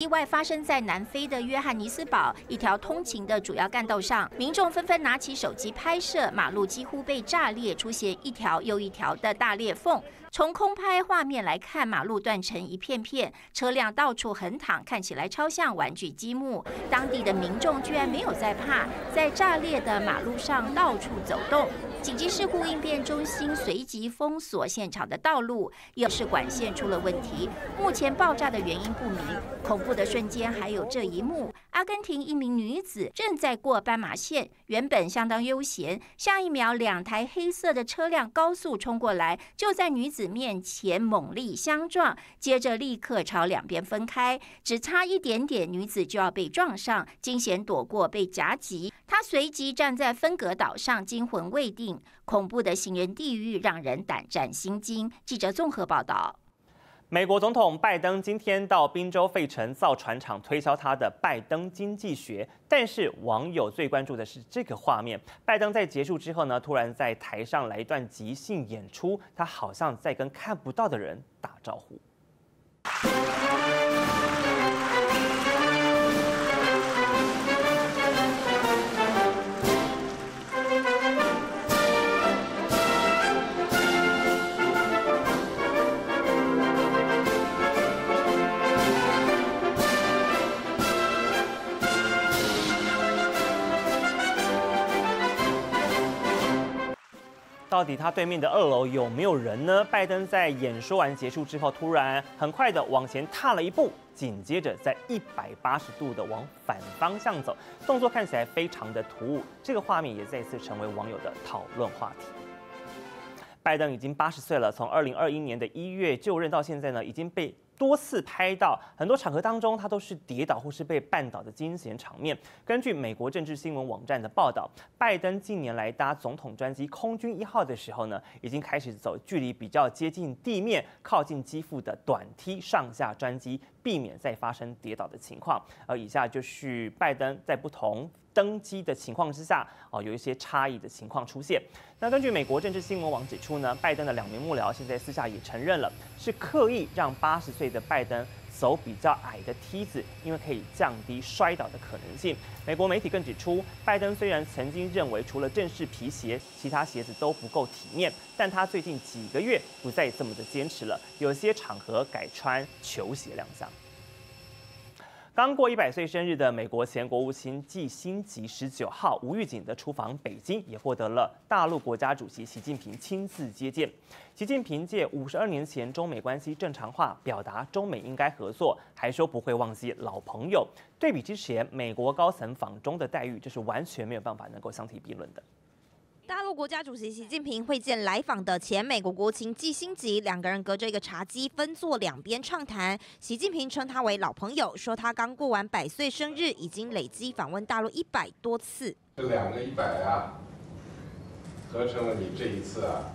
意外发生在南非的约翰尼斯堡一条通勤的主要干道上，民众纷纷拿起手机拍摄，马路几乎被炸裂，出现一条又一条的大裂缝。从空拍画面来看，马路断成一片片，车辆到处横躺，看起来超像玩具积木。当地的民众居然没有在怕，在炸裂的马路上到处走动。紧急事故应变中心随即封锁现场的道路，又是管线出了问题。目前爆炸的原因不明。恐怖的瞬间还有这一幕：阿根廷一名女子正在过斑马线，原本相当悠闲，下一秒两台黑色的车辆高速冲过来，就在女子面前猛力相撞，接着立刻朝两边分开，只差一点点，女子就要被撞上，惊险躲过被夹击。她随即站在分隔岛上，惊魂未定。恐怖的行人地狱让人胆战心惊。记者综合报道：美国总统拜登今天到宾州费城造船厂推销他的拜登经济学，但是网友最关注的是这个画面：拜登在结束之后呢，突然在台上来一段即兴演出，他好像在跟看不到的人打招呼。到底他对面的二楼有没有人呢？拜登在演说完结束之后，突然很快的往前踏了一步，紧接着在一百八十度的往反方向走，动作看起来非常的突兀。这个画面也再次成为网友的讨论话题。拜登已经八十岁了，从二零二一年的一月就任到现在呢，已经被。多次拍到很多场合当中，他都是跌倒或是被绊倒的惊险场面。根据美国政治新闻网站的报道，拜登近年来搭总统专机空军一号的时候呢，已经开始走距离比较接近地面、靠近机腹的短梯上下专机，避免再发生跌倒的情况。而以下就是拜登在不同。登机的情况之下，哦，有一些差异的情况出现。那根据美国政治新闻网指出呢，拜登的两名幕僚现在私下也承认了，是刻意让八十岁的拜登走比较矮的梯子，因为可以降低摔倒的可能性。美国媒体更指出，拜登虽然曾经认为除了正式皮鞋，其他鞋子都不够体面，但他最近几个月不再这么的坚持了，有些场合改穿球鞋亮相。刚过一百岁生日的美国前国务卿季辛吉十九号无预警的出访北京，也获得了大陆国家主席习近平亲自接见。习近平借五十二年前中美关系正常化，表达中美应该合作，还说不会忘记老朋友。对比之前美国高层访中的待遇，这是完全没有办法能够相提并论的。大陆国家主席习近平会见来访的前美国国情季辛吉，两个人隔着一个茶几分坐两边畅谈。习近平称他为老朋友，说他刚过完百岁生日，已经累积访问大陆一百多次。这两个一百啊，合成了你这一次啊，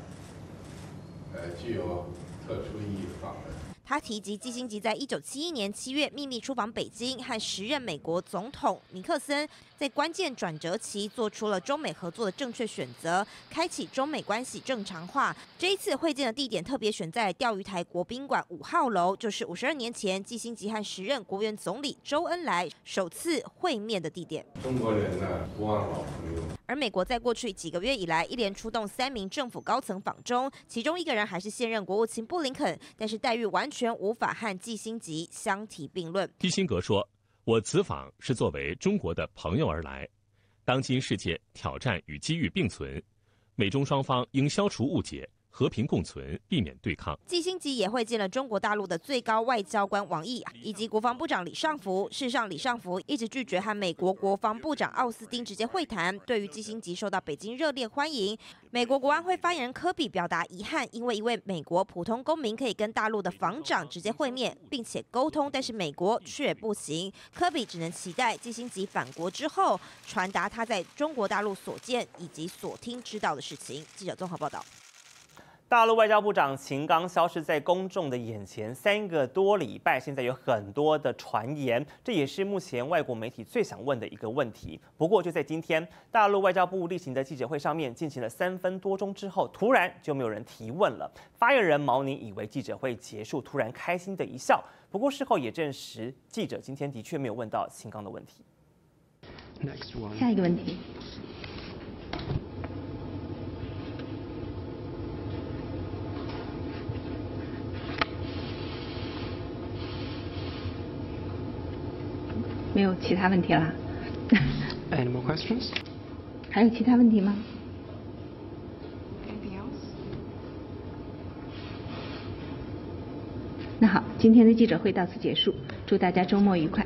呃，具有特殊意义的访问。他提及基辛吉在一九七一年七月秘密出访北京，和时任美国总统尼克森在关键转折期做出了中美合作的正确选择，开启中美关系正常化。这一次会见的地点特别选在钓鱼台国宾馆五号楼，就是五十二年前基辛吉和时任国务院总理周恩来首次会面的地点。中国人呢，不忘老朋友。而美国在过去几个月以来，一连出动三名政府高层访中，其中一个人还是现任国务卿布林肯，但是待遇完全无法和季辛吉相提并论。基辛格说：“我此访是作为中国的朋友而来，当今世界挑战与机遇并存，美中双方应消除误解。”和平共存，避免对抗。季星吉也会见了中国大陆的最高外交官王毅以及国防部长李尚福。事实上，李尚福一直拒绝和美国国防部长奥斯汀直接会谈。对于季星吉受到北京热烈欢迎，美国国安会发言人科比表达遗憾，因为一位美国普通公民可以跟大陆的防长直接会面并且沟通，但是美国却不行。科比只能期待季星吉返国之后，传达他在中国大陆所见以及所听知道的事情。记者综合报道。大陆外交部长秦刚消失在公众的眼前三个多礼拜，现在有很多的传言，这也是目前外国媒体最想问的一个问题。不过就在今天，大陆外交部例行的记者会上面进行了三分多钟之后，突然就没有人提问了。发言人毛宁以为记者会结束，突然开心的一笑。不过事后也证实，记者今天的确没有问到秦刚的问题。下一个问题。其他问题了。Any more questions？还有其他问题吗？那好，今天的记者会到此结束，祝大家周末愉快。